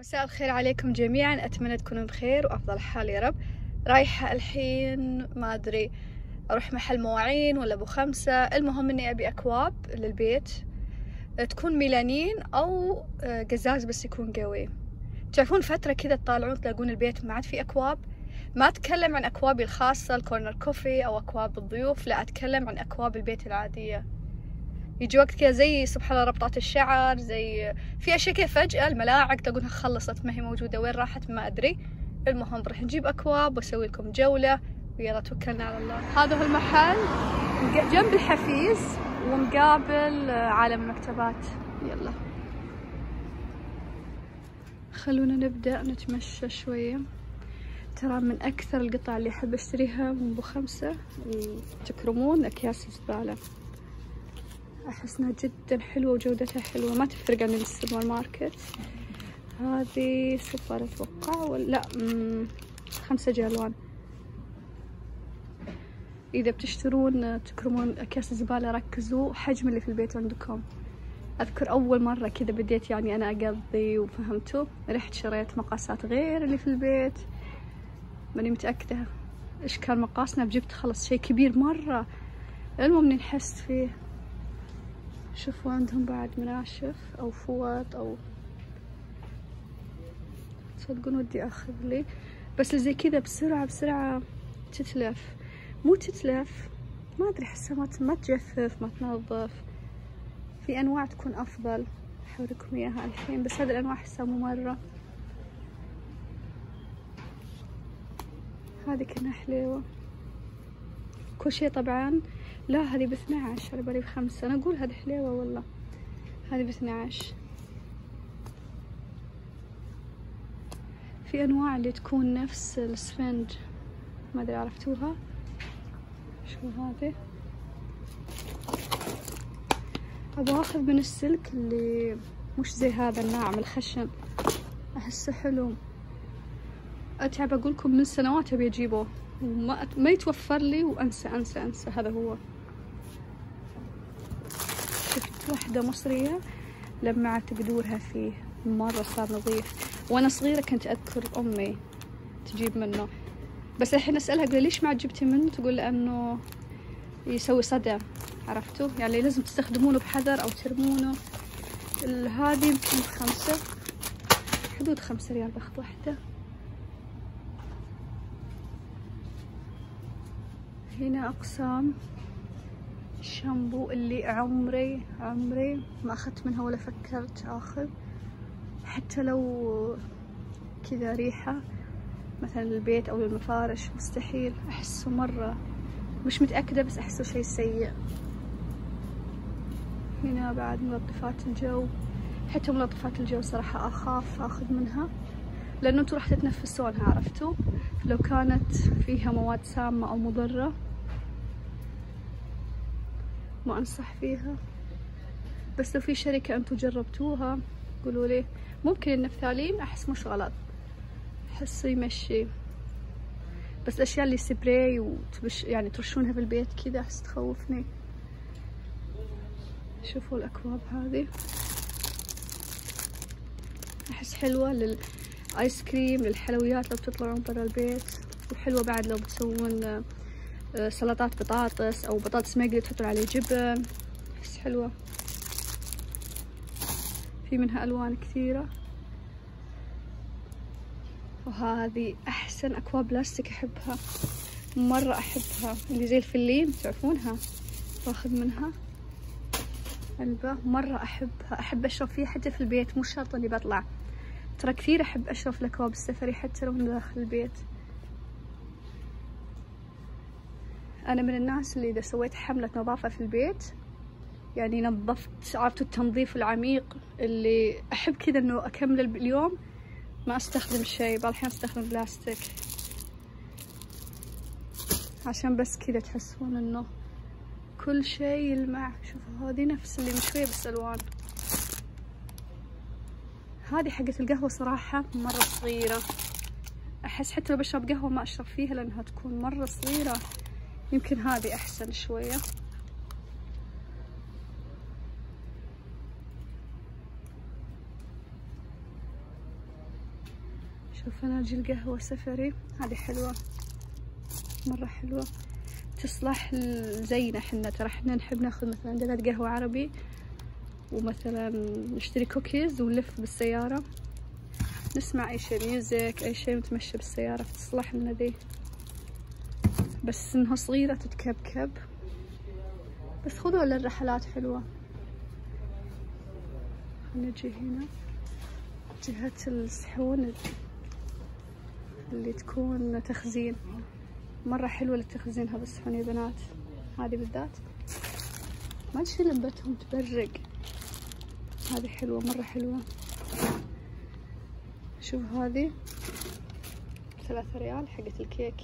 مساء الخير عليكم جميعا. أتمنى تكونوا بخير وأفضل حال يا رب. رايحة الحين ما أدري أروح محل مواعين ولا أبو خمسة. المهم إني أبي أكواب للبيت. تكون ميلانين أو قزاز بس يكون قوي. تعرفون فترة كذا تطالعون تلاقون البيت ما عاد في أكواب؟ ما أتكلم عن أكوابي الخاصة الكورنر كوفي أو أكواب الضيوف لا أتكلم عن أكواب البيت العادية. يجي وقت كذا زي سبحان الله ربطات الشعر زي في أشياء كذا فجأة الملاعق تقولها خلصت ما هي موجودة وين راحت؟ ما أدري. المهم راح نجيب أكواب وأسوي لكم جولة. ويلا توكلنا على الله. هذا هو المحل. جنب الحفيز ومقابل عالم المكتبات. يلا. خلونا نبدأ نتمشى شوية ترى من أكثر القطع اللي أحب أشتريها من أبو خمسة تكرمون أكياس الزبالة أحس إنها جدا حلوة وجودتها حلوة. ما تفرق عن السوبر ماركت. هذه صفر أتوقع ولا لا خمسة جالون إذا بتشترون تكرمون أكياس الزبالة ركزوا. حجم اللي في البيت عندكم. أذكر أول مرة كذا بديت يعني أنا أقضي وفهمتوا. رحت شريت مقاسات غير اللي في البيت. ماني متأكدة إيش كان مقاسنا. بجبت خلص شي كبير مرة. المهم نحست فيه. شوفوا عندهم بعد مناشف أو فوط أو تصدقون ودي أخذ لي. بس زي كذا بسرعة بسرعة تتلف. مو تتلف ما أدري أحسها ما تجفف ما تنظف. في أنواع تكون أفضل. أحوريكم إياها الحين بس هذه الأنواع أحسها مو مرة. هذه كأنها حليوة. كل شي طبعا. لا هذه باثنى عشر على بالي بخمسة أنا أقول هذه حليوة والله. هذه باثنى عشر في أنواع اللي تكون نفس السفنج. ما أدري عرفتوها؟ شو هذه؟ أبغى أخذ من السلك اللي مش زي هذا الناعم الخشن. أحسه حلو. أتعب أقولكم من سنوات أبي أجيبه. وما ما يتوفر لي وأنسى أنسى أنسى. هذا هو. شفت واحدة مصرية لمعت قدورها فيه مرة صار نظيف. وأنا صغيرة كنت أذكر أمي تجيب منه. بس الحين أسألها أقول ليش ما جبتي منه؟ تقول لأنه يسوي صدى. عرفتوا؟ يعني لازم تستخدمونه بحذر أو ترمونه. هذه يمكن خمسة. حدود خمسة ريال باخذ واحدة. هنا أقسام. الشامبو اللي عمري عمري ما أخذت منها ولا فكرت أخذ حتى لو كذا ريحة مثلا للبيت أو للمفارش مستحيل. أحسه مرة مش متأكدة بس أحسه شي سيء. هنا بعد منظفات الجو. حتى منظفات الجو صراحة أخاف أخذ منها لأنه أنتوا راح تتنفسونها عرفتوا؟ لو كانت فيها مواد سامة أو مضرة. ما أنصح فيها. بس لو في شركة أنتوا جربتوها قولوا لي. ممكن النفثالين أحس مش غلط. أحسه يمشي. بس الأشياء اللي سبراي وتبش يعني ترشونها في البيت كذا أحس تخوفني. شوفوا الأكواب هذه. أحس حلوة للآيس كريم للحلويات لو تطلعون برا البيت. وحلوة بعد لو بتسوون سلطات بطاطس أو بطاطس مقلي تحطون عليه جبن. أحس حلوة. في منها ألوان كثيرة. وهذه أحسن اكواب بلاستيك أحبها. مرة أحبها. اللي زي الفلين تعرفونها؟ باخذ منها. علبة. مرة أحبها. أحب أشرب فيها حتى في البيت. مو شرط إني بطلع. ترى كثير أحب أشرب الاكواب السفري حتى لو داخل البيت. أنا من الناس اللي إذا سويت حملة نظافة في البيت يعني نظفت عرفتوا التنظيف العميق اللي أحب كذا إنه أكمل اليوم ما أستخدم شيء بعض الأحيان أستخدم بلاستيك. عشان بس كذا تحسون إنه كل شيء يلمع شوفوا هذه نفس اللي من شوية بس ألوان. هذه حقة القهوة صراحة مرة صغيرة. أحس حتى لو بشرب قهوة ما أشرب فيها لأنها تكون مرة صغيرة. يمكن هذه أحسن شوية. شوف فناجيل قهوة سفري. هذه حلوة. مرة حلوة. تصلح زينا حنا ترى. حنا نحب ناخذ مثلا دلات قهوة عربي ومثلا نشتري كوكيز ونلف بالسيارة. نسمع أي شي music أي شي ونتمشى بالسيارة. فتصلح لنا ذي. بس إنها صغيرة تتكبكب. بس خذوا للرحلات حلوة. نجي هنا. جهة الصحون اللي تكون تخزين. مرة حلوة للتخزين هذا الصحون يا بنات. هذه بالذات. ما ادري لمبتهم تبرق. هذه حلوة مرة حلوة. شوف هذه. ثلاثة ريال حقت الكيك.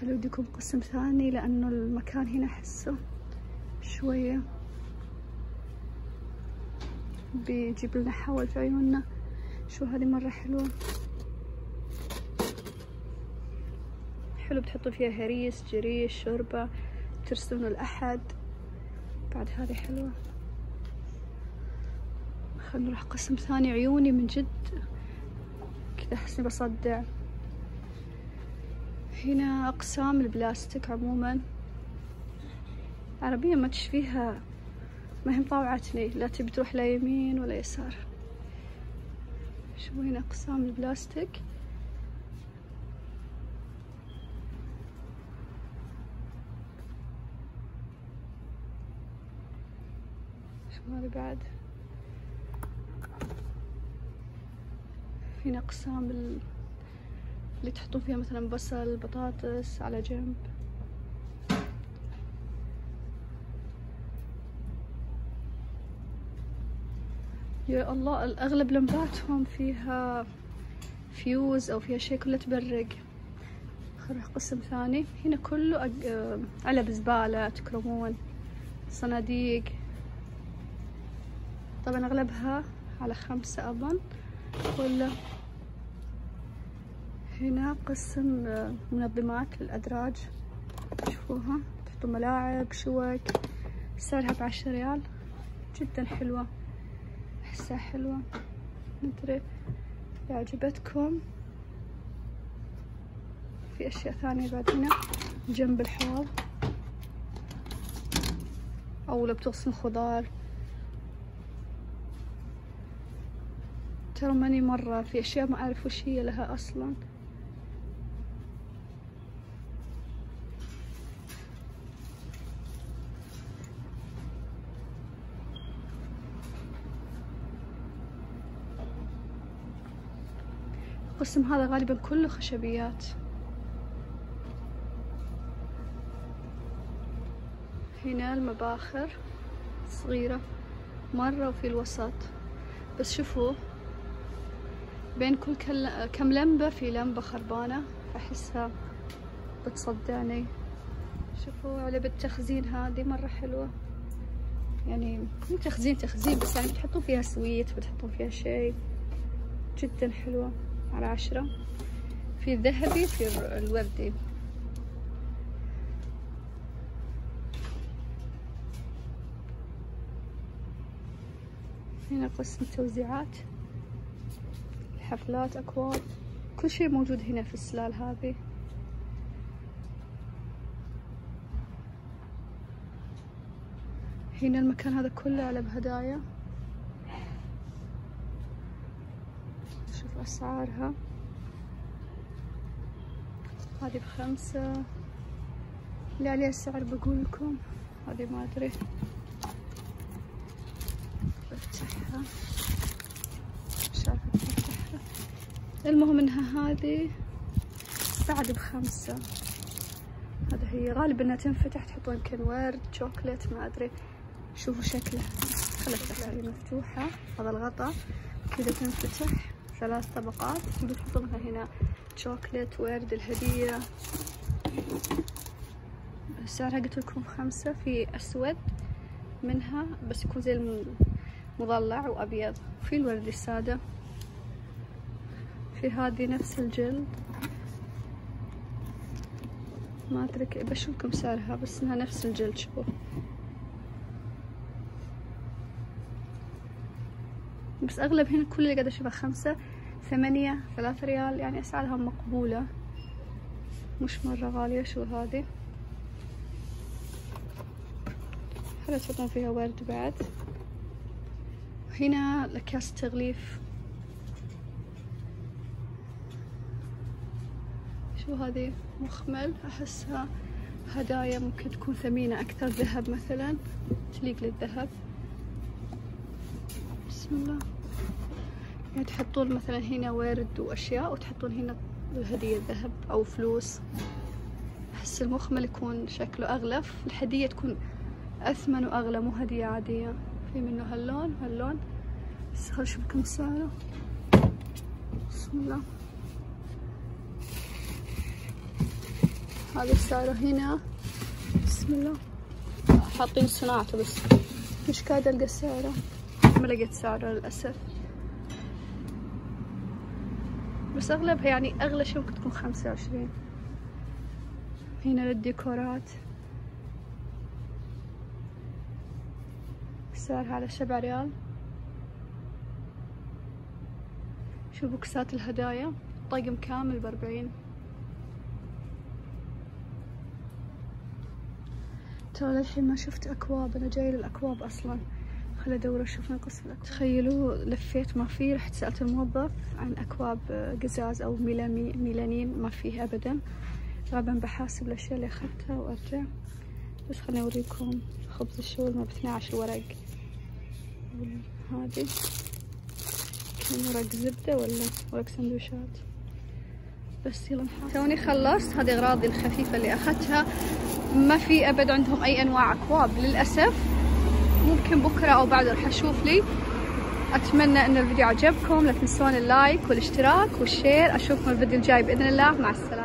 خلوا يديكم قسم ثاني لأنه المكان هنا أحسه شوية بيجيب لنا حول في عيوننا. شو هذه مرة حلوة. حلو بتحطوا فيها هريس جريش شوربة ترسلون الأحد. بعد هذه حلوة. خلينا نروح قسم ثاني عيوني من جد. كذا أحسني بصدع. هنا أقسام البلاستيك عموما. عربية ما تشفيها ما هي مطاوعتني لا تبي تروح لا يمين ولا يسار. شو هنا أقسام البلاستيك؟ شو هذا بعد؟ هنا أقسام اللي تحطون فيها مثلا بصل بطاطس على جنب. يا الله الأغلب لمباتهم فيها فيوز أو فيها شيء كله تبرق. خلينا قسم ثاني. هنا كله أج... علب زبالة تكرمون صناديق. طبعا أغلبها على خمسة أظن. ولا هنا قسم منظمات للأدراج شوفوها تحطوا ملاعب شوك سعرها بعشرة ريال. جدا حلوة أحسها حلوة. مدري إذا عجبتكم في أشياء ثانية بعد هنا جنب الحوض. أو لو بتغسل خضار. ترى ماني مرة في أشياء ما أعرف وش هي لها أصلا. القسم هذا غالبا كله خشبيات. هنا المباخر صغيرة مرة وفي الوسط. بس شوفوا بين كل كم لمبة في لمبة خربانة. أحسها بتصدعني. شوفوا علبة التخزين هذه مرة حلوة. يعني مو تخزين تخزين بس يعني بتحطون فيها سويت بتحطون فيها شيء. جدا حلوة. على عشرة. في الذهبي في الوردي. هنا قسم توزيعات. حفلات أكواب كل شيء موجود هنا في السلال هذه. هنا المكان هذا كله علب هدايا شوف أسعارها هذه بخمسة. اللي عليها السعر بقول لكم هذه ما أدري. بفتحها. مش عارفة بفتحها. المهم إنها هذه. بعد بخمسة. هذا هي. غالبا إنها تنفتح تحطون يمكن ورد شوكليت ما أدري. شوفوا شكلها. خلت هي مفتوحة. هذا الغطاء. كذا تنفتح. ثلاث طبقات. تحطون هنا شوكليت ورد الهدية. سعرها قلت لكم خمسة في أسود منها بس يكون زي المضلع وأبيض. في الورد السادة. في هذه نفس الجلد. ما أدري بشوفكم سعرها بس إنها نفس الجلد شوفوا بس أغلب هنا كل اللي قاعدة اشوفها خمسة ثمانية ثلاثة ريال يعني اسعارها مقبولة. مش مرة غالية شو هذه؟ حلو تحطون فيها ورد بعد. هنا اكياس تغليف. شو هذه؟ مخمل. أحسها هدايا ممكن تكون ثمينة أكثر ذهب مثلا. تليق للذهب. بسم الله. يعني تحطون مثلا هنا ورد وأشياء وتحطون هنا الهدية ذهب أو فلوس. أحس المخمل يكون شكله اغلى الهدية تكون أثمن وأغلى مو هدية عادية. في منه هاللون هاللون. بس خل أشوف كم سعره. بسم الله. هذا سعره هنا. بسم الله. حاطين صناعته بس. مش قاعدة ألقى سعره. ما لقيت سعره للأسف. بس أغلبها يعني أغلى شي ممكن تكون خمسة وعشرين. هنا للديكورات. سعرها على سبع ريال. شو بوكسات الهدايا؟ طقم كامل بأربعين. ترى للحين ما شفت أكواب أنا جاي للأكواب أصلا. خل أدور أشوف نقص تخيلوا لفيت ما في رحت سألت الموظف عن أكواب قزاز أو ميلامي ميلانين ما فيه أبدا. غالبا بحاسب الأشياء اللي أخذتها وأرجع. بس خليني أوريكم خبز الشاورما باثنى عشر ورق. هذه. كان ورق زبدة ولا ورق سندويشات؟ بس يلا نحاول. توني خلصت. هذه أغراضي الخفيفة اللي أخذتها. ما في أبد عندهم أي أنواع أكواب للأسف. ممكن بكرة أو بعد راح أشوف لي. أتمنى أن الفيديو عجبكم. لا تنسون اللايك والاشتراك والشير. أشوفكم الفيديو الجاي بإذن الله. مع السلامة.